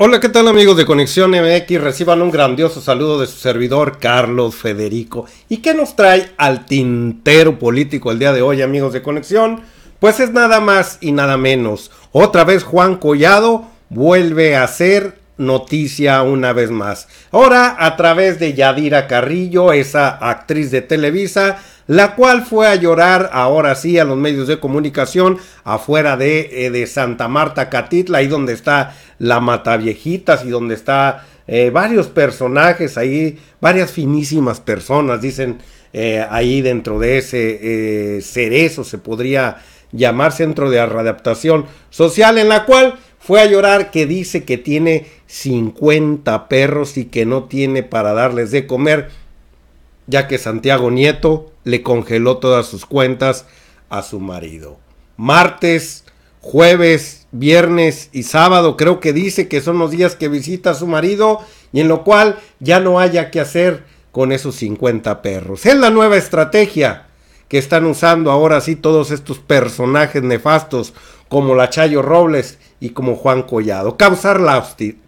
Hola, ¿qué tal amigos de Conexión MX? Reciban un grandioso saludo de su servidor Carlos Federico. ¿Y qué nos trae al tintero político el día de hoy, amigos de Conexión? Pues es nada más y nada menos. Otra vez Juan Collado vuelve a ser noticia una vez más. Ahora a través de Yadira Carrillo, esa actriz de Televisa, la cual fue a llorar ahora sí a los medios de comunicación afuera de, eh, de Santa Marta Catitla, ahí donde está la Mataviejitas y donde está eh, varios personajes ahí, varias finísimas personas, dicen eh, ahí dentro de ese cerezo se podría llamar centro de readaptación social, en la cual fue a llorar que dice que tiene 50 perros y que no tiene para darles de comer ya que Santiago Nieto le congeló todas sus cuentas a su marido. Martes, jueves, viernes y sábado creo que dice que son los días que visita a su marido y en lo cual ya no haya que hacer con esos 50 perros. Es la nueva estrategia que están usando ahora sí todos estos personajes nefastos como la Chayo Robles y como Juan Collado. Causar,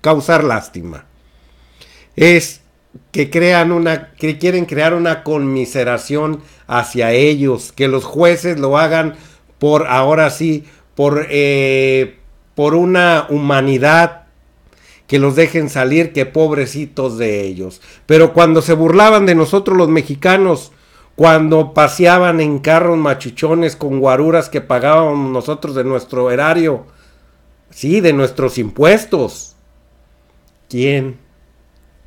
causar lástima. Es que crean una, que quieren crear una conmiseración hacia ellos, que los jueces lo hagan por ahora sí, por, eh, por una humanidad, que los dejen salir, que pobrecitos de ellos. Pero cuando se burlaban de nosotros los mexicanos, cuando paseaban en carros machuchones con guaruras que pagábamos nosotros de nuestro erario, sí, de nuestros impuestos, ¿quién?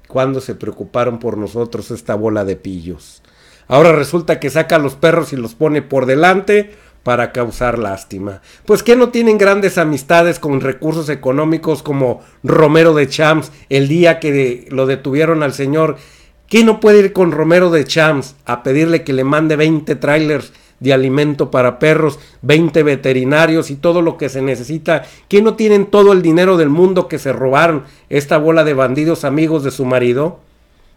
Cuando se preocuparon por nosotros esta bola de pillos. Ahora resulta que saca a los perros y los pone por delante para causar lástima. Pues que no tienen grandes amistades con recursos económicos como Romero de Champs el día que lo detuvieron al señor. ¿Qué no puede ir con Romero de Champs a pedirle que le mande 20 trailers de alimento para perros, 20 veterinarios y todo lo que se necesita, que no tienen todo el dinero del mundo que se robaron esta bola de bandidos amigos de su marido,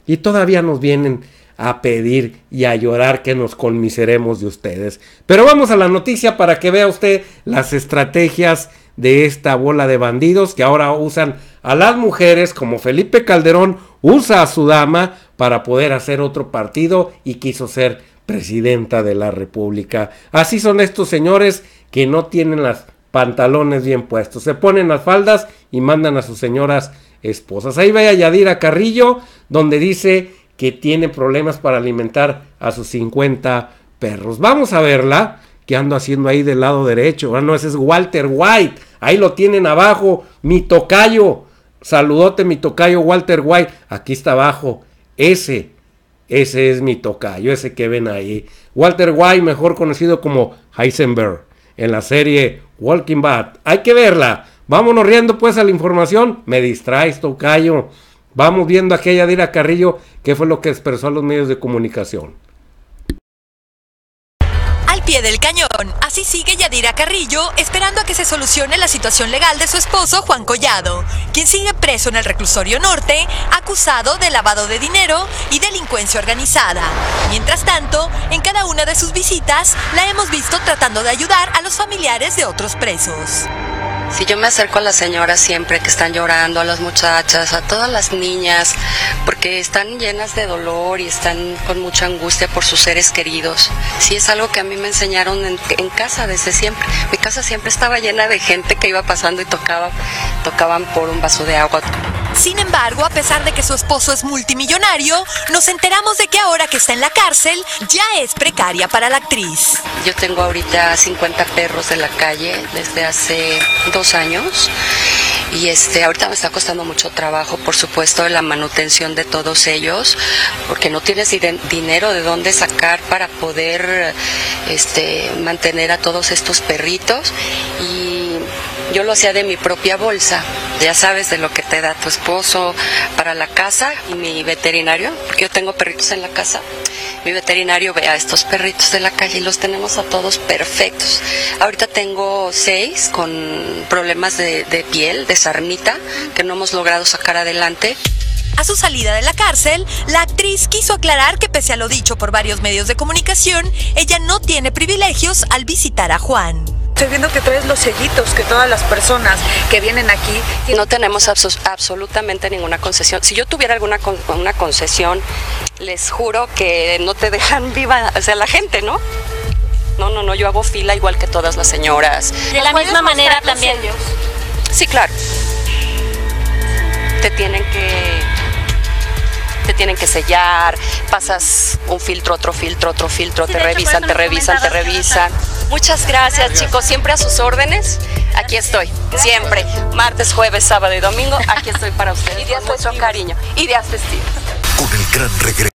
y todavía nos vienen a pedir y a llorar que nos conmiseremos de ustedes. Pero vamos a la noticia para que vea usted las estrategias de esta bola de bandidos que ahora usan a las mujeres como Felipe Calderón usa a su dama para poder hacer otro partido y quiso ser presidenta de la República. Así son estos señores que no tienen las pantalones bien puestos. Se ponen las faldas y mandan a sus señoras esposas. Ahí ve a Yadira Carrillo, donde dice que tiene problemas para alimentar a sus 50 perros. Vamos a verla, que ando haciendo ahí del lado derecho. Ah, no, ese es Walter White. Ahí lo tienen abajo, mi tocayo. Saludote, mi tocayo Walter White. Aquí está abajo. Ese ese es mi tocayo, ese que ven ahí. Walter White, mejor conocido como Heisenberg, en la serie Walking Bad. Hay que verla. Vámonos riendo pues a la información. Me distraes, tocayo. Vamos viendo aquella Dira Carrillo, qué fue lo que expresó a los medios de comunicación pie del cañón. Así sigue Yadira Carrillo esperando a que se solucione la situación legal de su esposo Juan Collado, quien sigue preso en el reclusorio norte, acusado de lavado de dinero y delincuencia organizada. Mientras tanto, en cada una de sus visitas la hemos visto tratando de ayudar a los familiares de otros presos. Si yo me acerco a las señoras siempre que están llorando, a las muchachas, a todas las niñas, porque están llenas de dolor y están con mucha angustia por sus seres queridos. Sí es algo que a mí me enseñaron en, en casa desde siempre. Mi casa siempre estaba llena de gente que iba pasando y tocaba, tocaban por un vaso de agua. Sin embargo, a pesar de que su esposo es multimillonario, nos enteramos de que ahora que está en la cárcel ya es precaria para la actriz. Yo tengo ahorita 50 perros de la calle desde hace dos años y este ahorita me está costando mucho trabajo, por supuesto, la manutención de todos ellos, porque no tienes dinero de dónde sacar para poder este mantener a todos estos perritos y yo lo hacía de mi propia bolsa, ya sabes de lo que te da tu esposo para la casa y mi veterinario, porque yo tengo perritos en la casa. Mi veterinario ve a estos perritos de la calle y los tenemos a todos perfectos. Ahorita tengo seis con problemas de, de piel, de sarnita, que no hemos logrado sacar adelante. A su salida de la cárcel, la actriz quiso aclarar que pese a lo dicho por varios medios de comunicación, ella no tiene privilegios al visitar a Juan. Estoy viendo que traes los sellitos que todas las personas que vienen aquí. No tenemos absolutamente ninguna concesión. Si yo tuviera alguna una concesión, les juro que no te dejan viva, o sea, la gente, ¿no? No, no, no, yo hago fila igual que todas las señoras. De la misma manera también. Sí, claro. Te tienen que te tienen que sellar, pasas un filtro, otro filtro, otro filtro, te revisan, te revisan, te revisan. Muchas gracias, chicos, siempre a sus órdenes. Aquí estoy, siempre. Martes, jueves, sábado y domingo, aquí estoy para ustedes. Y días mucho cariño. Y días festivos. Con el gran regreso.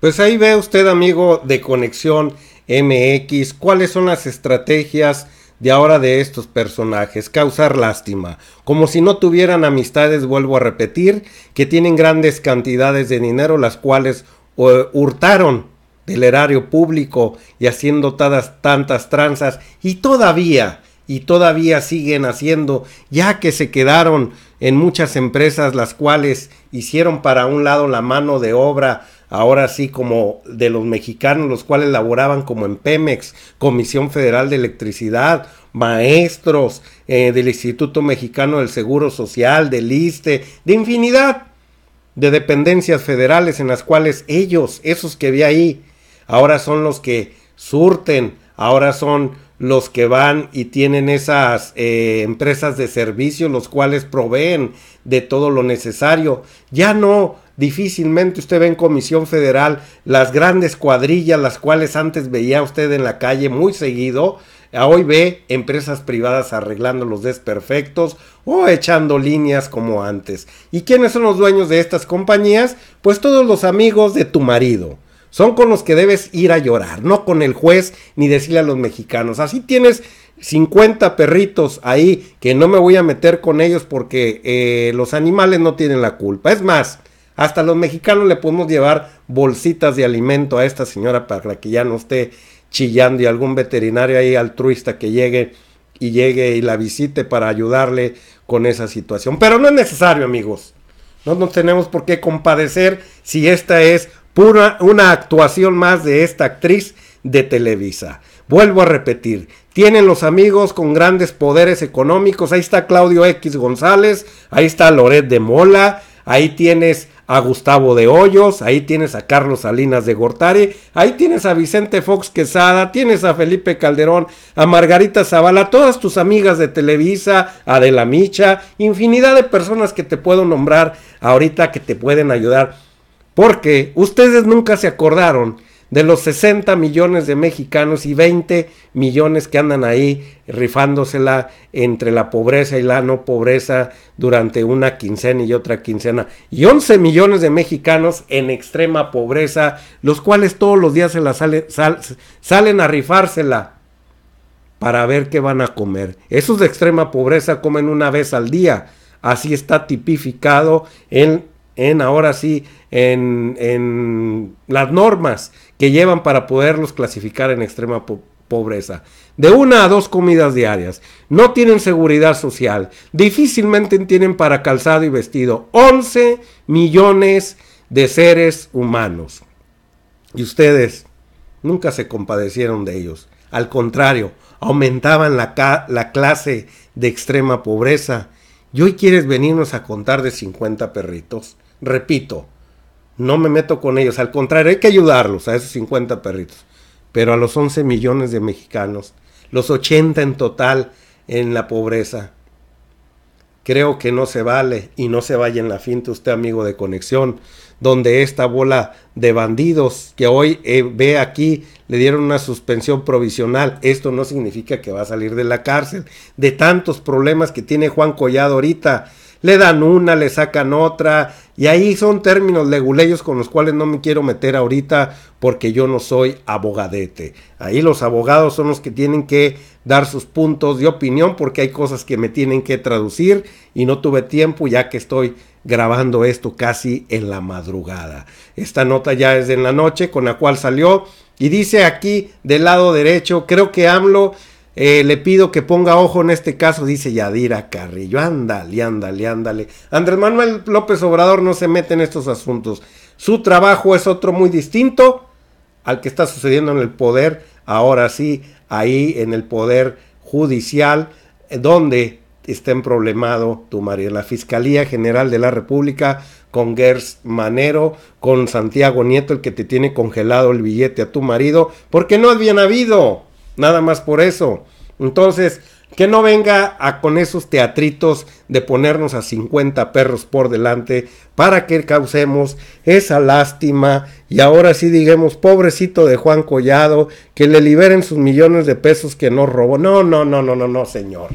Pues ahí ve usted, amigo de Conexión MX, cuáles son las estrategias de ahora de estos personajes, causar lástima, como si no tuvieran amistades, vuelvo a repetir, que tienen grandes cantidades de dinero, las cuales hurtaron del erario público y haciendo todas tantas tranzas y todavía y todavía siguen haciendo, ya que se quedaron en muchas empresas las cuales hicieron para un lado la mano de obra ahora sí como de los mexicanos, los cuales laboraban como en Pemex, Comisión Federal de Electricidad, maestros eh, del Instituto Mexicano del Seguro Social, del ISTE, de infinidad de dependencias federales en las cuales ellos, esos que vi ahí, ahora son los que surten, ahora son los que van y tienen esas eh, empresas de servicio, los cuales proveen de todo lo necesario. Ya no difícilmente usted ve en Comisión Federal las grandes cuadrillas, las cuales antes veía usted en la calle muy seguido. Hoy ve empresas privadas arreglando los desperfectos o echando líneas como antes. ¿Y quiénes son los dueños de estas compañías? Pues todos los amigos de tu marido son con los que debes ir a llorar, no con el juez ni decirle a los mexicanos. Así tienes 50 perritos ahí que no me voy a meter con ellos porque eh, los animales no tienen la culpa. Es más, hasta los mexicanos le podemos llevar bolsitas de alimento a esta señora para que ya no esté chillando y algún veterinario ahí altruista que llegue y llegue y la visite para ayudarle con esa situación. Pero no es necesario, amigos. No nos tenemos por qué compadecer si esta es pura una actuación más de esta actriz de Televisa. Vuelvo a repetir, tienen los amigos con grandes poderes económicos. Ahí está Claudio X González, ahí está Loret de Mola, ahí tienes a Gustavo de Hoyos, ahí tienes a Carlos Salinas de Gortari, ahí tienes a Vicente Fox Quesada, tienes a Felipe Calderón, a Margarita Zavala, todas tus amigas de Televisa, Adela Micha, infinidad de personas que te puedo nombrar ahorita que te pueden ayudar porque ustedes nunca se acordaron de los 60 millones de mexicanos y 20 millones que andan ahí rifándosela entre la pobreza y la no pobreza durante una quincena y otra quincena. Y 11 millones de mexicanos en extrema pobreza, los cuales todos los días se la salen a rifársela para ver qué van a comer. Esos de extrema pobreza comen una vez al día. Así está tipificado en ahora sí, en, las normas que llevan para poderlos clasificar en extrema pobreza. De una a dos comidas diarias. No tienen seguridad social. Difícilmente tienen para calzado y vestido. 11 millones de seres humanos. Y ustedes nunca se compadecieron de ellos. Al contrario, aumentaban la, la clase de extrema pobreza. Y hoy quieres venirnos a contar de 50 perritos. Repito, no me meto con ellos, al contrario, hay que ayudarlos a esos 50 perritos, pero a los 11 millones de mexicanos, los 80 en total en la pobreza, creo que no se vale y no se vaya en la finta usted amigo de conexión, donde esta bola de bandidos que hoy eh, ve aquí le dieron una suspensión provisional. Esto no significa que va a salir de la cárcel. De tantos problemas que tiene Juan Collado ahorita, le dan una, le sacan otra, y ahí son términos leguleyos con los cuales no me quiero meter ahorita porque yo no soy abogadete. Ahí los abogados son los que tienen que dar sus puntos de opinión porque hay cosas que me tienen que traducir y no tuve tiempo ya que estoy grabando esto casi en la madrugada. Esta nota ya es de en la noche con la cual salió y dice aquí del lado derecho, creo que AMLO eh, le pido que ponga ojo en este caso, dice Yadira Carrillo. Ándale, ándale, ándale. Andrés Manuel López Obrador no se mete en estos asuntos. Su trabajo es otro muy distinto al que está sucediendo en el poder. Ahora sí, ahí en el poder judicial eh, donde está problemado tu marido. La Fiscalía General de la República con Gers Manero, con Santiago Nieto, el que te tiene congelado el billete a tu marido, porque no habían habido, nada más por eso. Entonces, que no venga a con esos teatritos de ponernos a 50 perros por delante para que causemos esa lástima y ahora sí digamos, pobrecito de Juan Collado, que le liberen sus millones de pesos que no robó. No, no, no, no, no, no, señor.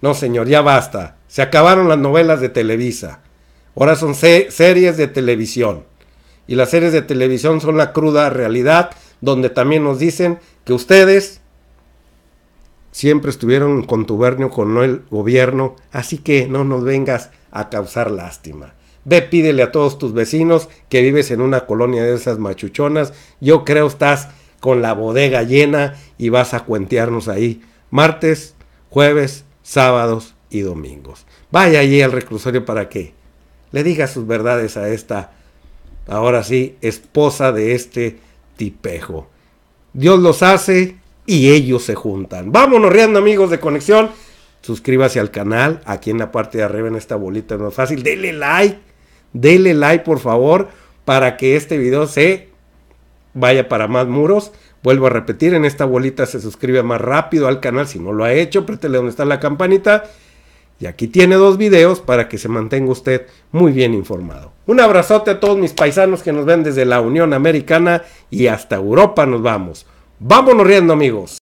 No, señor, ya basta. Se acabaron las novelas de Televisa. Ahora son series de televisión. Y las series de televisión son la cruda realidad, donde también nos dicen que ustedes siempre estuvieron en contubernio con el gobierno, así que no nos vengas a causar lástima. Ve, pídele a todos tus vecinos que vives en una colonia de esas machuchonas. Yo creo estás con la bodega llena y vas a cuentearnos ahí martes, jueves, sábados y domingos. Vaya allí al reclusorio para que le diga sus verdades a esta, ahora sí, esposa de este tipejo. Dios los hace y ellos se juntan. Vámonos riendo amigos de conexión. Suscríbase al canal, aquí en la parte de arriba en esta bolita es fácil. Dele like, dele like por favor para que este video se vaya para más muros. Vuelvo a repetir, en esta bolita se suscribe más rápido al canal si no lo ha hecho, préstele donde está la campanita. Y aquí tiene dos videos para que se mantenga usted muy bien informado. Un abrazote a todos mis paisanos que nos ven desde la Unión Americana y hasta Europa nos vamos. Vámonos riendo amigos.